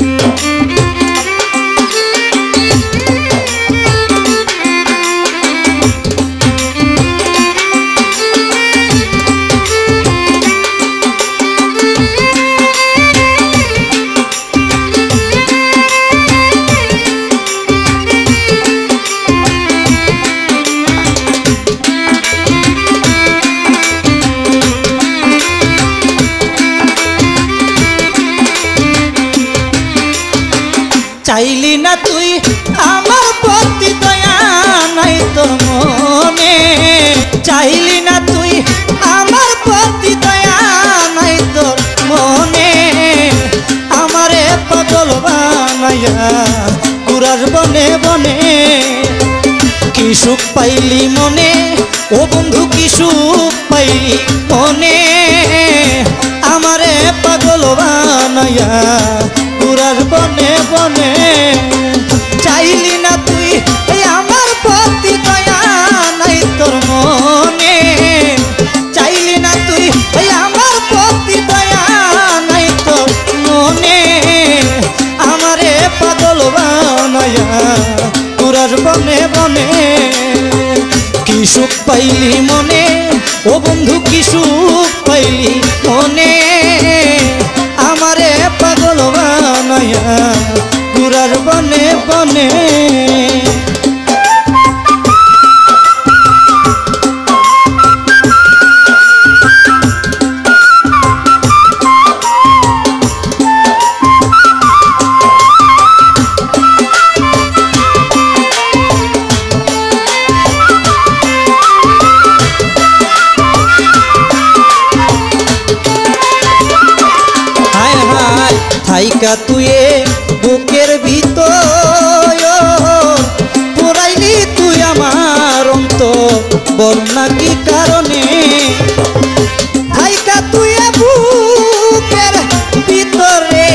চাইলি না তুই, আমার প্রতি দয়া নাই তোর মনে। চাইলি না তুই, আমার প্রতি দয়া নাই তোর মনে। আমারে পাগল বানাইয়া কুরার বনে বনে, কি সুখ পাইলি মনে? ও বন্ধু, কি সুখ পাইলি মনে? আমারে পাগল বানাইয়া পুরার বনে বনে কি সুখ পাইলি মনে? ও বন্ধু, কি সুখ পাইলি মনে? আমারে পাগল বানায়া পুরার বনে বনে থাইকা তুয়ে বুকের ভিতর। পুরাইলি তুই আমার অন্ত না কি কারণে? তুয়ে বুকের ভিতরে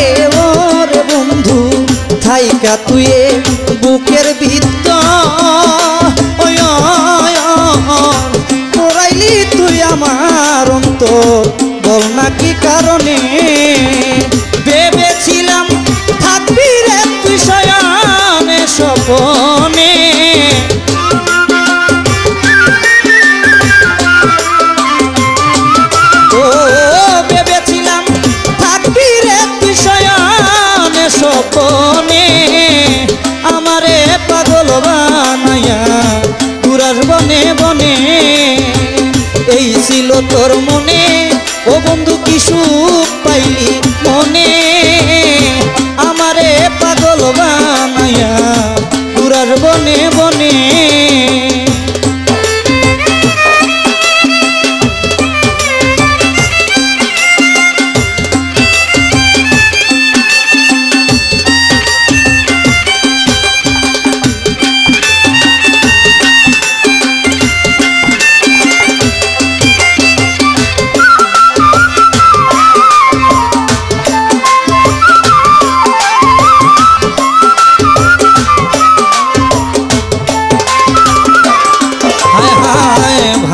বন্ধু ভিতর। তুই আমার অন্তর বল না কি কারণে? এই তোর মনে? ও বন্ধু, কি সুখ পাইলি মনে? আমারে পাগল বানায়া পুরার বনে বনে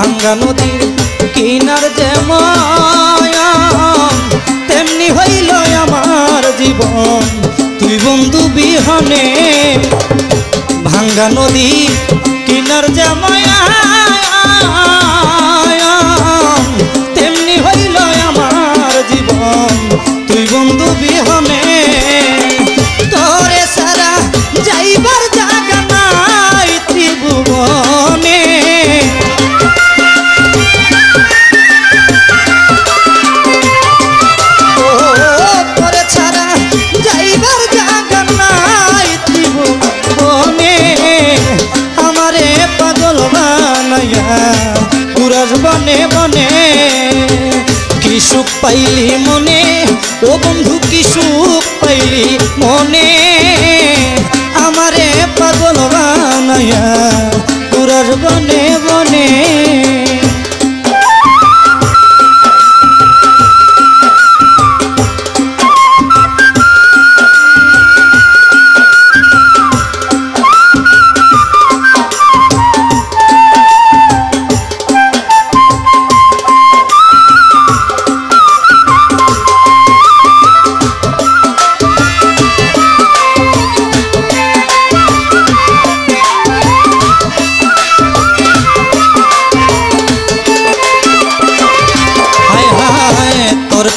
ভাঙ্গা নদীর কিনার যে তেমনি হইল আমার জীবন। তুই বন্ধু বিহনে, ভাঙ্গা নদী কিনার যে তেমনি মনে বনে কি সুখ পাইলি মনে? ও বন্ধু, কি সুখ পাইলি মনে? আমারে পাগল বানায়া পুরার বনে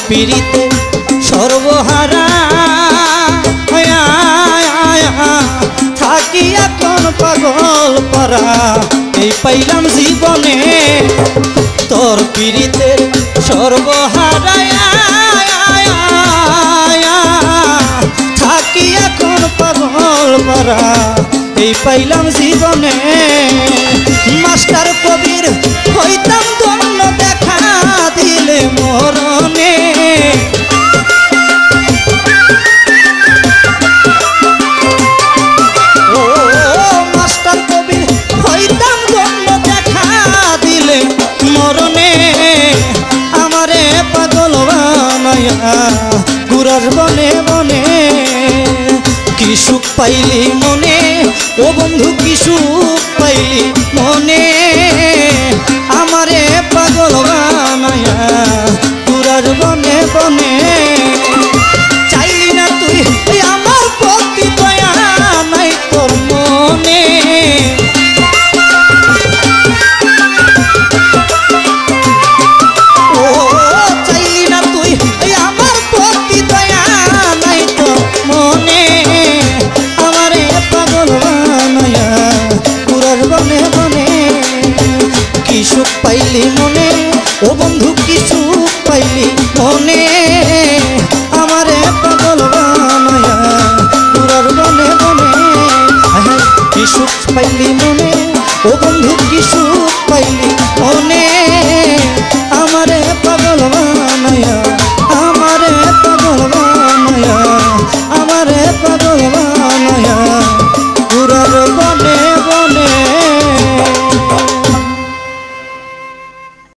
পিড়িতে সর্বহারা। থাকি এখন পাগল পারা এই পাইলাম জীবনে তোর পিড়িতে সর্বহারায়া থাকি এখন পাগল পারা এই পাইলাম জীবনে মাস্টার কবির মরণে আমারে পাগল বানায়া গুরার বনে বনে কি সুখ পাইলি মনে? ও বন্ধু, কি সুখ পাইলি মনে? আমারে পাগল বানায়া গুরার বনে বনে Anh